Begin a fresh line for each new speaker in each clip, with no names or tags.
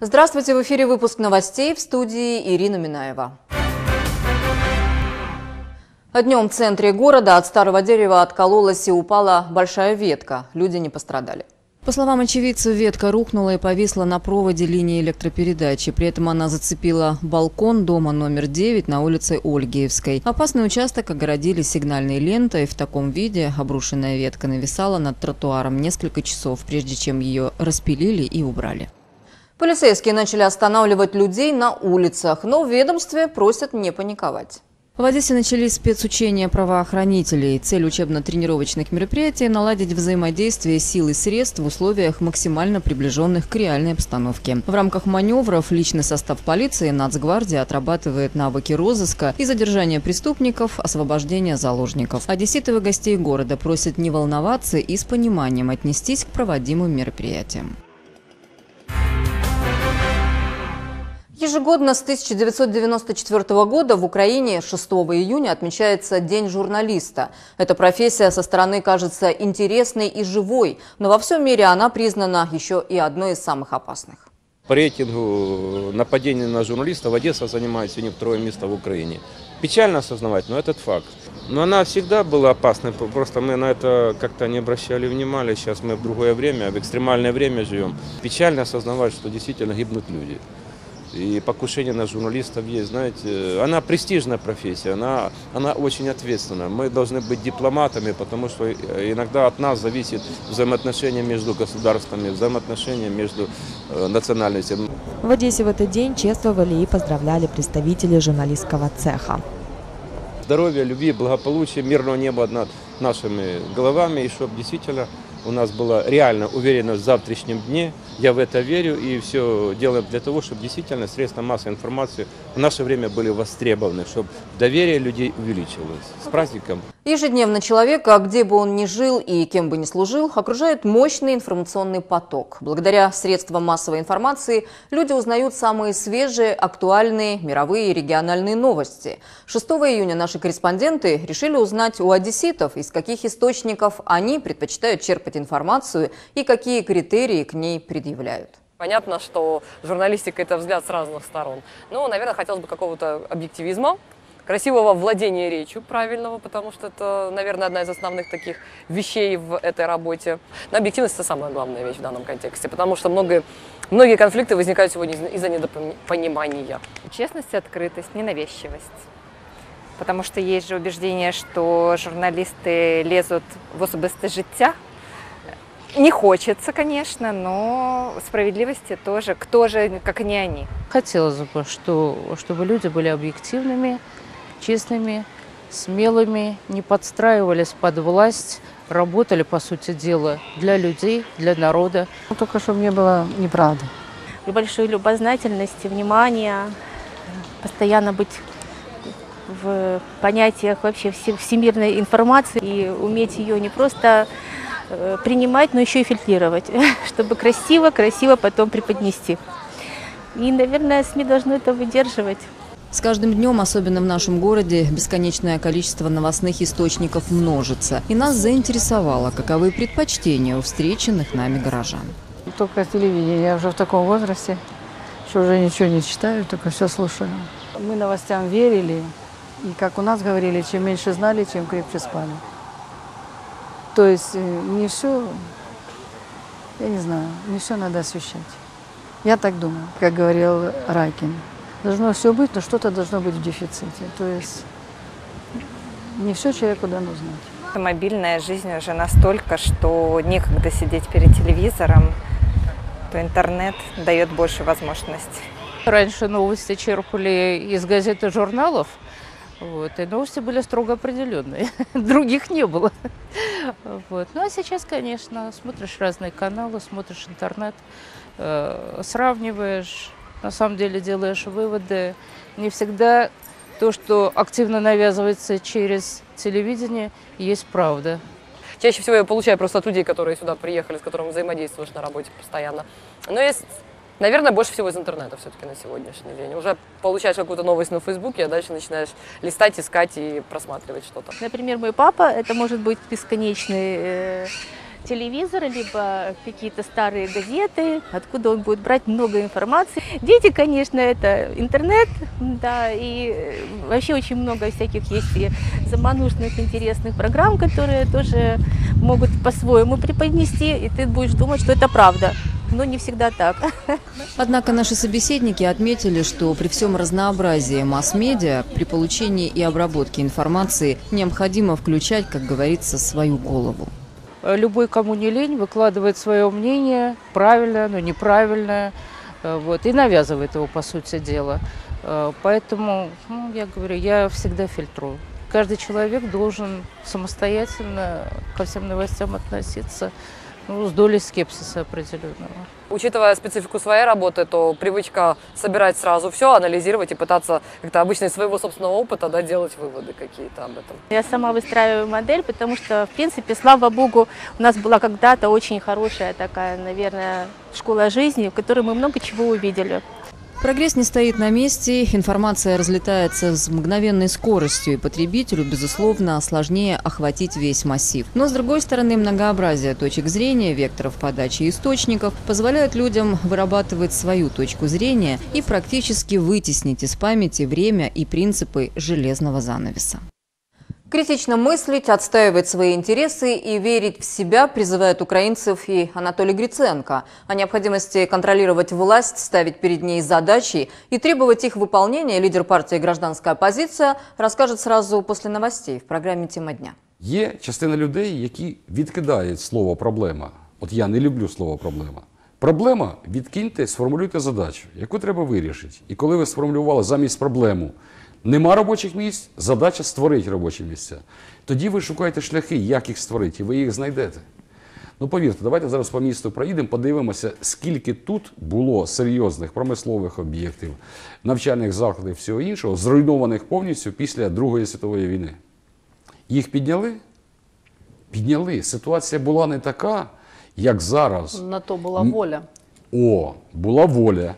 Здравствуйте, в эфире выпуск новостей в студии Ирина Минаева. Днем в центре города от старого дерева откололась и упала большая ветка. Люди не пострадали. По словам очевидцев, ветка рухнула и повисла на проводе линии электропередачи. При этом она зацепила балкон дома номер 9 на улице Ольгиевской. Опасный участок огородили сигнальной лентой. В таком виде обрушенная ветка нависала над тротуаром несколько часов, прежде чем ее распилили и убрали. Полицейские начали останавливать людей на улицах, но в ведомстве просят не паниковать. В Одессе начались спецучения правоохранителей. Цель учебно-тренировочных мероприятий – наладить взаимодействие сил и средств в условиях максимально приближенных к реальной обстановке. В рамках маневров личный состав полиции Нацгвардии отрабатывает навыки розыска и задержания преступников, освобождения заложников. Одесситовы гостей города просят не волноваться и с пониманием отнестись к проводимым мероприятиям. Ежегодно с 1994 года в Украине 6 июня отмечается День журналиста. Эта профессия со стороны кажется интересной и живой, но во всем мире она признана еще и одной из самых опасных.
По рейтингу нападений на журналистов Одесса занимает сегодня второе место в Украине. Печально осознавать, но этот факт. Но она всегда была опасной, просто мы на это как-то не обращали внимания. Сейчас мы в другое время, в экстремальное время живем. Печально осознавать, что действительно гибнут люди и покушение на журналистов есть, знаете, она престижная профессия, она, она очень ответственная. Мы должны быть дипломатами, потому что иногда от нас зависит взаимоотношения между государствами, взаимоотношения между э, национальностями.
В Одессе в этот день чествовали и поздравляли представителей журналистского цеха.
Здоровья, любви, благополучия, мирного неба над нашими головами, и чтобы действительно у нас была реально уверенность в завтрашнем дне. Я в это верю и все делаем для того, чтобы действительно средства массовой информации в наше время были востребованы, чтобы доверие людей увеличилось. С праздником!
Ежедневно человека, где бы он ни жил и кем бы ни служил, окружает мощный информационный поток. Благодаря средствам массовой информации люди узнают самые свежие, актуальные мировые и региональные новости. 6 июня наши корреспонденты решили узнать у одесситов, из каких источников они предпочитают черпать информацию и какие критерии к ней предъявляют.
Понятно, что журналистика – это взгляд с разных сторон. Но, наверное, хотелось бы какого-то объективизма, красивого владения речью правильного, потому что это, наверное, одна из основных таких вещей в этой работе. Но объективность – это самая главная вещь в данном контексте, потому что многие, многие конфликты возникают сегодня из-за недопонимания.
Честность, открытость, ненавязчивость. Потому что есть же убеждение, что журналисты лезут в особисте життя. Не хочется, конечно, но справедливости тоже. Кто же, как не они?
Хотелось бы, что, чтобы люди были объективными, честными, смелыми, не подстраивались под власть, работали, по сути дела, для людей, для народа.
Ну, только чтобы не было неправды.
Большой любознательности, внимания, постоянно быть в понятиях вообще всемирной информации и уметь ее не просто э, принимать, но еще и фильтрировать, чтобы красиво, красиво потом преподнести. И, наверное, СМИ должны это выдерживать.
С каждым днем, особенно в нашем городе, бесконечное количество новостных источников множится. И нас заинтересовало, каковы предпочтения у встреченных нами горожан.
Только телевидение. Я уже в таком возрасте, что уже ничего не читаю, только все слушаю. Мы новостям верили, и как у нас говорили, чем меньше знали, чем крепче спали. То есть э, не все, я не знаю, не все надо освещать. Я так думаю, как говорил Райкин. Должно все быть, но что-то должно быть в дефиците. То есть не все человеку дано знать.
Мобильная жизнь уже настолько, что некогда сидеть перед телевизором, то интернет дает больше возможностей.
Раньше новости черпали из газет и журналов, вот, и новости были строго определенные, других не было. Вот. Ну а сейчас, конечно, смотришь разные каналы, смотришь интернет, э, сравниваешь, на самом деле делаешь выводы. Не всегда то, что активно навязывается через телевидение, есть правда.
Чаще всего я получаю просто от людей, которые сюда приехали, с которыми взаимодействуешь на работе постоянно. Но есть, наверное, больше всего из интернета все-таки на сегодняшний день. Уже получаешь какую-то новость на Фейсбуке, а дальше начинаешь листать, искать и просматривать что-то.
Например, мой папа, это может быть бесконечный э, телевизор, либо какие-то старые газеты, откуда он будет брать много информации. Дети, конечно, это интернет, да, и э, вообще очень много всяких есть и заманушных, интересных программ, которые тоже могут по-своему преподнести, и ты будешь думать, что это правда. Но не всегда так.
Однако наши собеседники отметили, что при всем разнообразии масс-медиа при получении и обработке информации необходимо включать, как говорится, свою голову.
Любой, кому не лень, выкладывает свое мнение, правильное, но неправильное, э, вот, и навязывает его, по сути дела. Э, Поэтому, ну, я говорю, я всегда фильтрую. Каждый человек должен самостоятельно ко всем новостям относиться ну, с долей скепсиса определенного.
Учитывая специфику своей работы, то привычка собирать сразу все, анализировать и пытаться как-то обычно из своего собственного опыта да, делать выводы какие-то об этом.
Я сама выстраиваю модель, потому что, в принципе, слава богу, у нас была когда-то очень хорошая такая, наверное, школа жизни, в которой мы много чего увидели.
Прогресс не стоит на месте, информация разлетается с мгновенной скоростью, и потребителю, безусловно, сложнее охватить весь массив. Но, с другой стороны, многообразие точек зрения, векторов подачи источников позволяет людям вырабатывать свою точку зрения и практически вытеснить из памяти время и принципы железного занавеса. Критично мыслить, отстаивать свои интересы и верить в себя призывает украинцев и Анатолий Гриценко. О необходимости контролировать власть, ставить перед ней задачи и требовать их выполнения лидер партии «Гражданская оппозиция» расскажет сразу после новостей в программе «Тема дня».
Є частина людей, які відкидають слово проблема. От я не люблю слово проблема. Проблема відкиньте, сформулюйте задачу, яку треба вирішити. І коли ви сформулювали замість проблему нема робочих місць, задача створити робочі місця. Тоді ви шукаєте шляхи, як їх створити, і ви їх знайдете. Ну повірте, давайте зараз по місту проїдемо, подивимося, скільки тут було серйозних промислових об'єктів, навчальних закладів, всього іншого, зруйнованих повністю після Другої світової війни. Їх підняли? Підняли. Ситуація була не така, як зараз.
На то була воля.
О, була воля.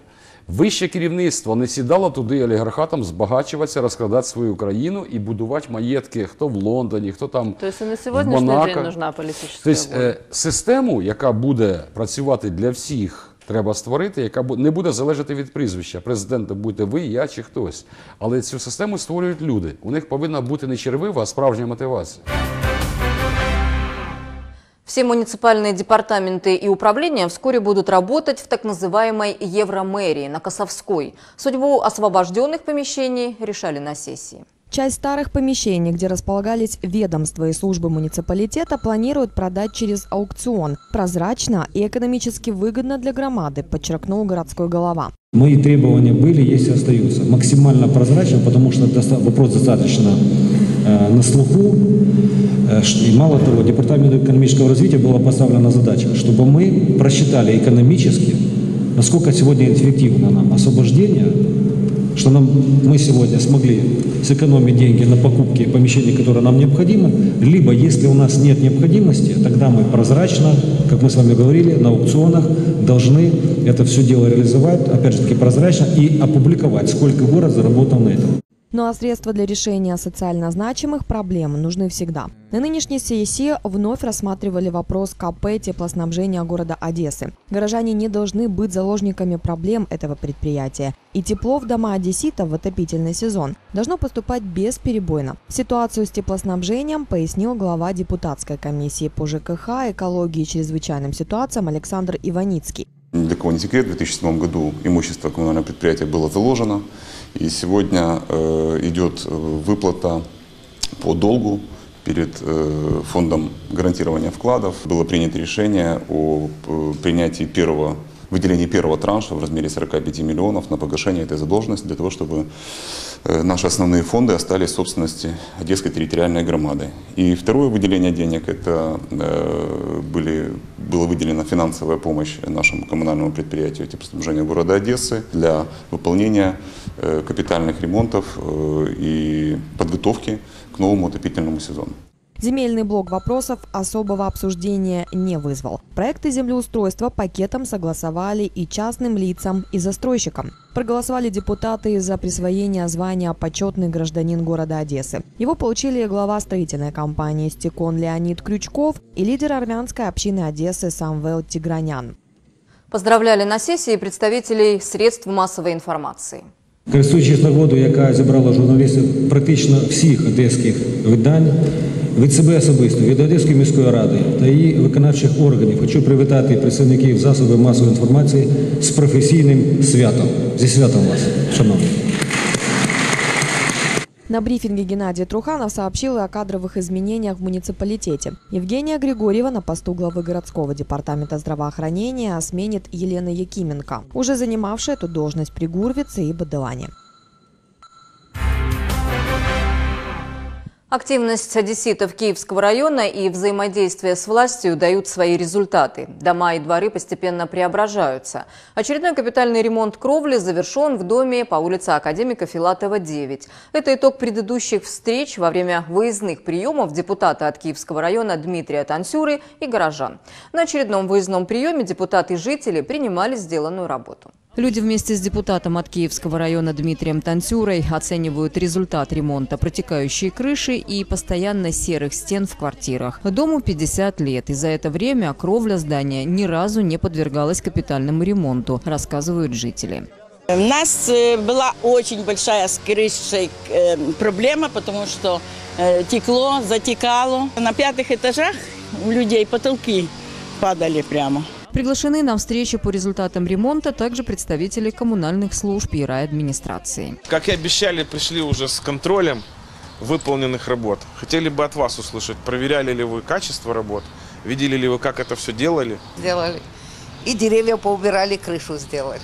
Вище керівництво не сідало туди олігархатам збагачуватися, розкрадати свою країну і будувати маєтки, хто в Лондоні, хто там.
То есть на
Монако.
день нужна политическая
Тобто
воля.
е, систему, яка буде працювати для всіх, треба створити, яка не буде залежати від прізвища. Президентом будете ви, я чи хтось. Але цю систему створюють люди. У них повинна бути не червива, а справжня мотивація.
Все муниципальные департаменты и управления вскоре будут работать в так называемой Евромэрии на Косовской. Судьбу освобожденных помещений решали на сессии.
Часть старых помещений, где располагались ведомства и службы муниципалитета, планируют продать через аукцион. Прозрачно и экономически выгодно для громады, подчеркнул городской голова.
Мои требования были, есть и остаются. Максимально прозрачно, потому что вопрос достаточно на слуху. Э, И мало того, Департаменту экономического развития была поставлена задача, чтобы мы просчитали экономически, насколько сегодня эффективно нам освобождение, что нам, мы сегодня смогли сэкономить деньги на покупке помещений, которые нам необходимы, либо если у нас нет необходимости, тогда мы прозрачно, как мы с вами говорили, на аукционах должны это все дело реализовать, опять же таки прозрачно, и опубликовать, сколько город заработал на этом.
Ну а средства для решения социально значимых проблем нужны всегда. На нынешней сессии вновь рассматривали вопрос КП теплоснабжения города Одессы. Горожане не должны быть заложниками проблем этого предприятия. И тепло в дома одесситов в отопительный сезон должно поступать бесперебойно. Ситуацию с теплоснабжением пояснил глава депутатской комиссии по ЖКХ, экологии и чрезвычайным ситуациям Александр Иваницкий.
Ни для кого не секрет, в 2007 году имущество коммунального предприятия было заложено, и сегодня э, идет э, выплата по долгу перед э, фондом гарантирования вкладов. Было принято решение о принятии первого выделении первого транша в размере 45 миллионов на погашение этой задолженности для того, чтобы наши основные фонды остались в собственности Одесской территориальной громады. И второе выделение денег, это э, были, была выделена финансовая помощь нашему коммунальному предприятию теплоснабжения города Одессы для выполнения э, капитальных ремонтов э, и подготовки к новому отопительному сезону.
Земельный блок вопросов особого обсуждения не вызвал. Проекты землеустройства пакетом согласовали и частным лицам, и застройщикам. Проголосовали депутаты за присвоение звания «Почетный гражданин города Одессы». Его получили глава строительной компании «Стекон» Леонид Крючков и лидер армянской общины Одессы Самвел Тигранян.
Поздравляли на сессии представителей средств массовой інформації.
Користуючись нагодою, яка зібрала журналістів практично всіх одеських видань, від себе особисто, від Одеської міської ради та її виконавчих органів хочу привітати представників засобів масової інформації з професійним святом. Зі святом вас, шановні.
На брифинге Геннадий Труханов сообщил и о кадровых изменениях в муниципалитете. Евгения Григорьева на посту главы городского департамента здравоохранения сменит Елена Якименко, уже занимавшая эту должность при Гурвице и Бадылане.
Активность одесситов Киевского района и взаимодействие с властью дают свои результаты. Дома и дворы постепенно преображаются. Очередной капитальный ремонт кровли завершен в доме по улице Академика Филатова, 9. Это итог предыдущих встреч во время выездных приемов депутата от Киевского района Дмитрия Тансюры и горожан. На очередном выездном приеме депутаты и жители принимали сделанную работу. Люди вместе с депутатом от Киевского района Дмитрием Тансюрой оценивают результат ремонта протекающей крыши и постоянно серых стен в квартирах. Дому 50 лет, и за это время кровля здания ни разу не подвергалась капитальному ремонту, рассказывают жители.
У нас э, была очень большая с крышей э, проблема, потому что э, текло, затекало. На пятых этажах у людей потолки падали прямо.
Приглашены на встречу по результатам ремонта также представители коммунальных служб и райадминистрации.
Как и обещали, пришли уже с контролем выполненных работ. Хотели бы от вас услышать, проверяли ли вы качество работ, видели ли вы, как это все делали?
Сделали. И деревья поубирали, крышу сделали.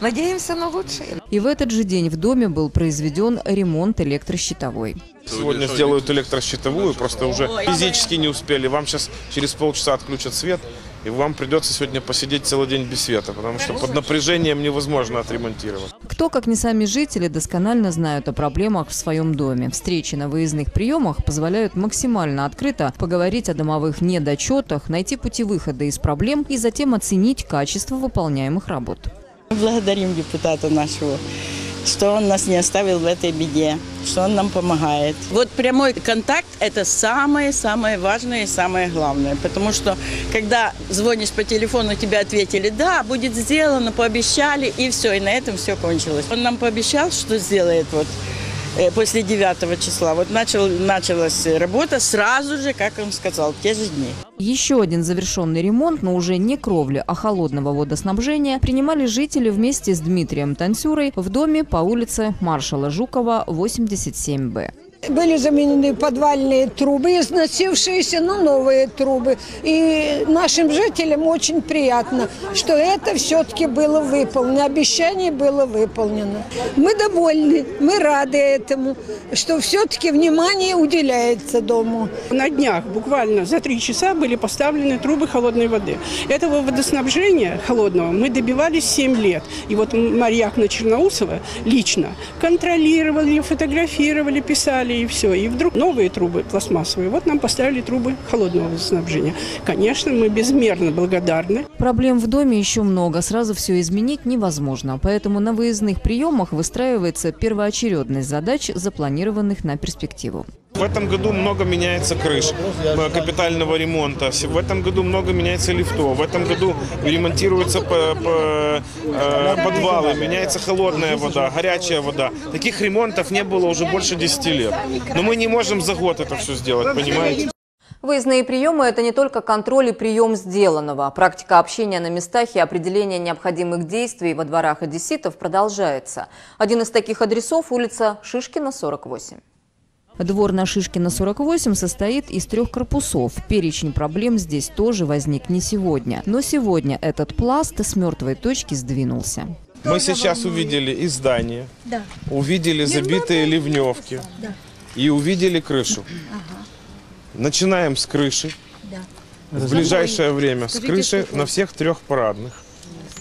Надеемся на лучшее.
И в этот же день в доме был произведен ремонт электрощитовой.
Сегодня сделают электрощитовую, просто уже физически не успели. Вам сейчас через полчаса отключат свет, и вам придется сегодня посидеть целый день без света, потому что под напряжением невозможно отремонтировать.
Кто, как не сами жители, досконально знают о проблемах в своем доме. Встречи на выездных приемах позволяют максимально открыто поговорить о домовых недочетах, найти пути выхода из проблем и затем оценить качество выполняемых работ.
Благодарим депутата нашего, что он нас не оставил в этой беде, что он нам помогает. Вот прямой контакт – это самое-самое важное и самое главное. Потому что, когда звонишь по телефону, тебе ответили «да, будет сделано», пообещали, и все, и на этом все кончилось. Он нам пообещал, что сделает вот после 9 числа. Вот начал, началась работа сразу же, как он сказал, те же дни.
Еще один завершенный ремонт, но уже не кровли, а холодного водоснабжения, принимали жители вместе с Дмитрием Тансюрой в доме по улице Маршала Жукова, 87Б.
Были заменены подвальные трубы, износившиеся, но новые трубы. И нашим жителям очень приятно, что это все-таки было выполнено, обещание было выполнено. Мы довольны, мы рады этому, что все-таки внимание уделяется дому.
На днях, буквально за три часа, были поставлены трубы холодной воды. Этого водоснабжения холодного мы добивались 7 лет. И вот Марья Черноусова лично контролировали, фотографировали, писали и все. И вдруг новые трубы пластмассовые. Вот нам поставили трубы холодного водоснабжения. Конечно, мы безмерно благодарны.
Проблем в доме еще много, сразу все изменить невозможно. Поэтому на выездных приемах выстраивается первоочередность задач, запланированных на перспективу.
В этом году много меняется крыш э, капитального ремонта. В этом году много меняется лифтов. В этом году ремонтируются по- по- э, подвалы, меняется холодная вода, горячая вода. Таких ремонтов не было уже больше 10 лет. Но мы не можем за год это все сделать, понимаете?
Выездные приемы – это не только контроль и прием сделанного. Практика общения на местах и определения необходимых действий во дворах одесситов продолжается. Один из таких адресов – улица Шишкина, 48. Двор на Шишкина 48 состоит из трех корпусов. Перечень проблем здесь тоже возник не сегодня. Но сегодня этот пласт с мертвой точки сдвинулся.
Мы сейчас увидели и здание,
Да.
увидели забитые ливневки
Да.
и увидели крышу.
Ага.
Начинаем с крыши.
Да.
В ближайшее время с
Скажите,
крыши
сколько?
на всех трех парадных.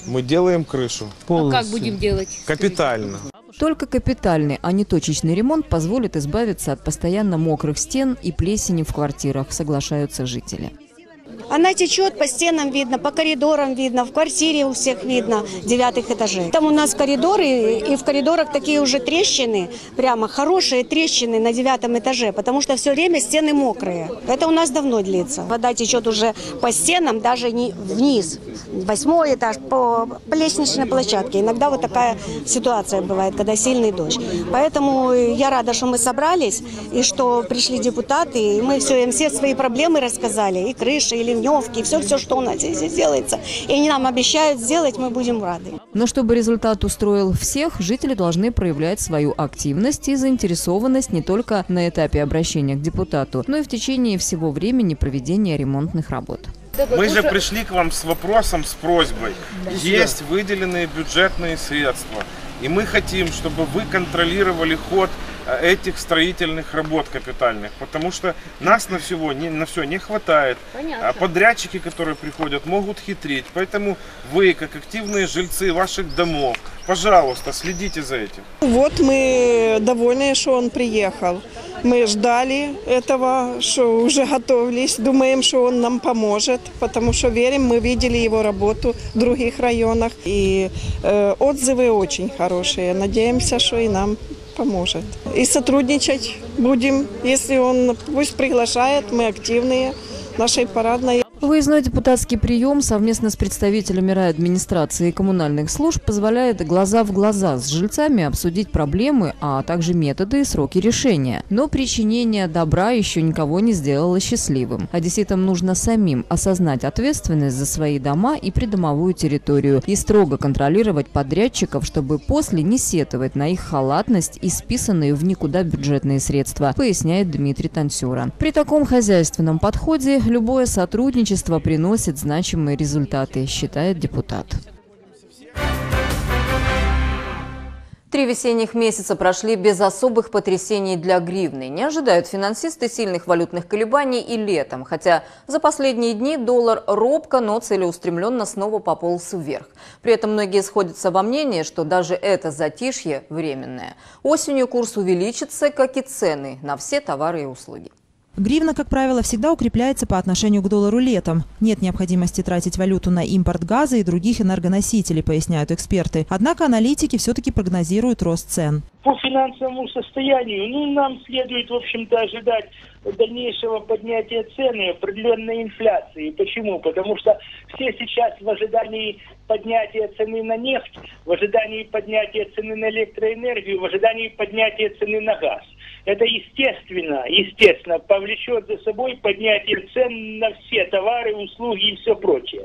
Мы делаем крышу.
А как будем делать?
Капитально.
Только капитальный, а не точечный ремонт позволит избавиться от постоянно мокрых стен и плесени в квартирах, соглашаются жители.
Она течет, по стенам видно, по коридорам видно, в квартире у всех видно, девятых этажей. Там у нас коридоры, и в коридорах такие уже трещины, прямо хорошие трещины на девятом этаже, потому что все время стены мокрые. Это у нас давно длится. Вода течет уже по стенам, даже не вниз. Восьмой этаж, по, по лестничной площадке. Иногда вот такая ситуация бывает, когда сильный дождь. Поэтому я рада, что мы собрались, и что пришли депутаты, и мы все, им все свои проблемы рассказали, и крыши, и ливневки, и все-все, что у нас здесь делается. И они нам обещают сделать, мы будем рады.
Но чтобы результат устроил всех, жители должны проявлять свою активность и заинтересованность не только на этапе обращения к депутату, но и в течение всего времени проведения ремонтных работ.
Мы же пришли к вам с вопросом, с просьбой. Есть выделенные бюджетные средства. И мы хотим, чтобы вы контролировали ход э, этих строительных работ капитальных, потому что нас на всего не, на все не хватает.
Понятно.
А подрядчики, которые приходят, могут хитрить. Поэтому вы, как активные жильцы ваших домов, пожалуйста, следите за этим.
Вот мы довольны, что он приехал. Мы ждали этого, что уже готовились, думаем, что он нам поможет, потому что верим, мы видели его работу в других районах. И э, отзывы очень хорошие. Надеемся, что и нам поможет. И сотрудничать будем, если он пусть приглашает, мы активные нашей парадной.
Выездной депутатский прием совместно с представителями райадминистрации и коммунальных служб позволяет глаза в глаза с жильцами обсудить проблемы, а также методы и сроки решения. Но причинение добра еще никого не сделало счастливым. Одесситам нужно самим осознать ответственность за свои дома и придомовую территорию и строго контролировать подрядчиков, чтобы после не сетовать на их халатность и списанные в никуда бюджетные средства, поясняет Дмитрий Танцюра. При таком хозяйственном подходе любое сотрудничество приносит значимые результаты, считает депутат. Три весенних месяца прошли без особых потрясений для гривны. Не ожидают финансисты сильных валютных колебаний и летом. Хотя за последние дни доллар робко, но целеустремленно снова пополз вверх. При этом многие сходятся во мнении, что даже это затишье временное. Осенью курс увеличится, как и цены на все товары и услуги.
Гривна, как правило, всегда укрепляется по отношению к доллару летом. Нет необходимости тратить валюту на импорт газа и других энергоносителей, поясняют эксперты. Однако аналитики все-таки прогнозируют рост цен.
По финансовому состоянию, ну, нам следует, в общем-то, ожидать дальнейшего поднятия цены, определенной инфляции. Почему? Потому что все сейчас в ожидании поднятия цены на нефть, в ожидании поднятия цены на электроэнергию, в ожидании поднятия цены на газ. Это естественно, естественно, повлечет за собой поднятие цен на все товары, услуги и все прочее.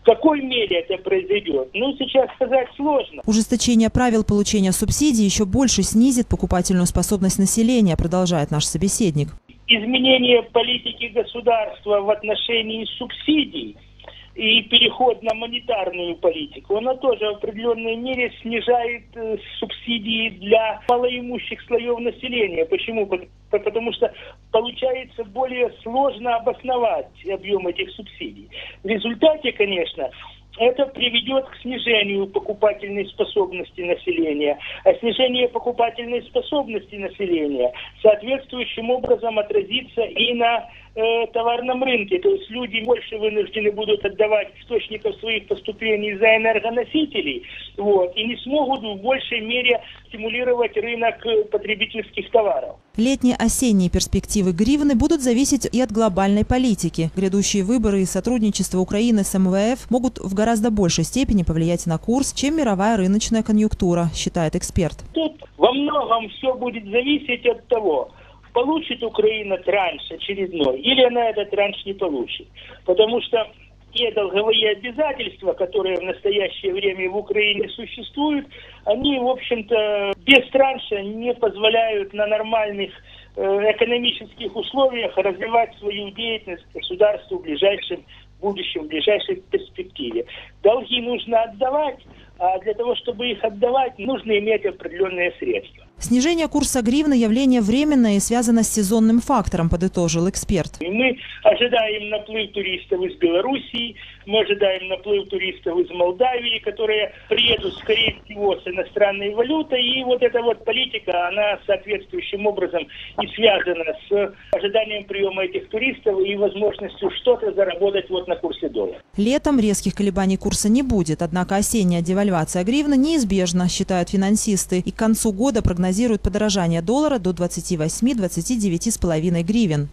В какой мере это произойдет? Ну, сейчас сказать сложно.
Ужесточение правил получения субсидий еще больше снизит покупательную способность населения, продолжает наш собеседник.
Изменение политики государства в отношении субсидий – и переход на монетарную политику, она тоже в определенной мере снижает э, субсидии для малоимущих слоев населения. Почему? Потому что получается более сложно обосновать объем этих субсидий. В результате, конечно, это приведет к снижению покупательной способности населения. А снижение покупательной способности населения соответствующим образом отразится и на э, товарном рынке. То есть люди больше вынуждены будут отдавать источников своих поступлений за энергоносителей вот, и не смогут в большей мере стимулировать рынок э, потребительских товаров.
Летние осенние перспективы гривны будут зависеть и от глобальной политики. Грядущие выборы и сотрудничество Украины с МВФ могут в гораздо большей степени повлиять на курс, чем мировая рыночная конъюнктура, считает эксперт.
Тут во многом все будет зависеть от того, получит Украина транш очередной или она этот транш не получит. Потому что те долговые обязательства, которые в настоящее время в Украине существуют, они, в общем-то, без транша не позволяют на нормальных э, экономических условиях развивать свою деятельность государству в ближайшем будущем, в ближайшей перспективе. Долги нужно отдавать, а для того, чтобы их отдавать, нужно иметь определенные средства.
Снижение курса гривны – явление временное и связано с сезонным фактором, подытожил эксперт.
Мы ожидаем наплыв туристов из Белоруссии, мы ожидаем наплыв туристов из Молдавии, которые приедут, скорее всего, с иностранной валютой. И вот эта вот политика, она соответствующим образом и связана с ожиданием приема этих туристов и возможностью что-то заработать вот на курсе доллара.
Летом резких колебаний курса не будет, однако осенняя девальвация гривны неизбежна, считают финансисты. И к концу года прогнозируют подорожание доллара до 28-29,5 гривен.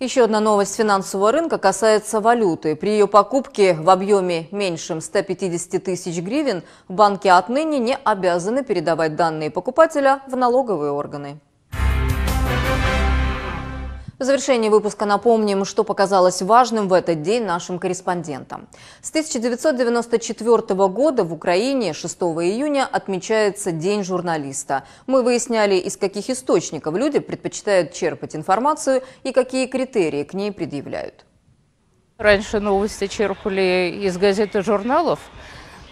Еще одна новость финансового рынка касается валюты. При ее покупке в объеме меньшем 150 тысяч гривен банки отныне не обязаны передавать данные покупателя в налоговые органы. В завершении выпуска напомним, что показалось важным в этот день нашим корреспондентам. С 1994 года в Украине 6 июня отмечается День журналиста. Мы выясняли, из каких источников люди предпочитают черпать информацию и какие критерии к ней предъявляют.
Раньше новости черпали из газет и журналов,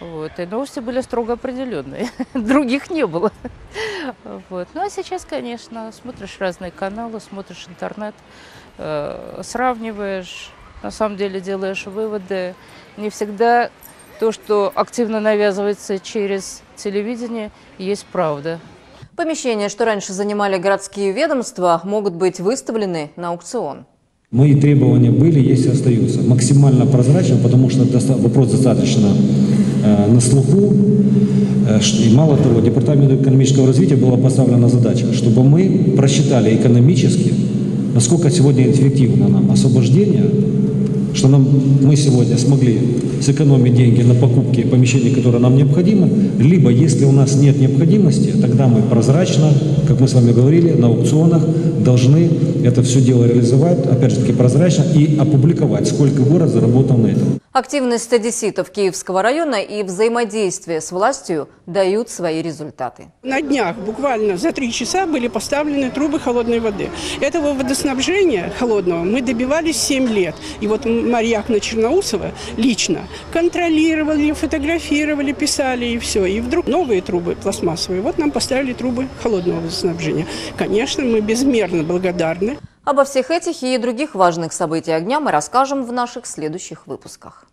вот, и новости были строго определенные. Других не было. Вот. Ну а сейчас, конечно, смотришь разные каналы, смотришь интернет, э, сравниваешь, на самом деле делаешь выводы. Не всегда то, что активно навязывается через телевидение, есть правда.
Помещения, что раньше занимали городские ведомства, могут быть выставлены на аукцион.
Мои требования были, есть и остаются. Максимально прозрачно, потому что вопрос достаточно на слуху. Э, и мало того, Департаменту экономического развития была поставлена задача, чтобы мы просчитали экономически, насколько сегодня эффективно нам освобождение, что нам, мы сегодня смогли сэкономить деньги на покупке помещений, которые нам необходимы, либо, если у нас нет необходимости, тогда мы прозрачно, как мы с вами говорили, на аукционах должны это все дело реализовать, опять же таки прозрачно, и опубликовать, сколько город заработал на этом.
Активность одесситов Киевского района и взаимодействие с властью дают свои результаты.
На днях буквально за три часа были поставлены трубы холодной воды. Этого водоснабжения холодного мы добивались 7 лет. И вот Марьяк на Черноусова лично контролировали, фотографировали, писали и все. И вдруг новые трубы пластмассовые. Вот нам поставили трубы холодного водоснабжения. Конечно, мы безмерно благодарны.
Обо всех этих и других важных событиях дня мы расскажем в наших следующих выпусках.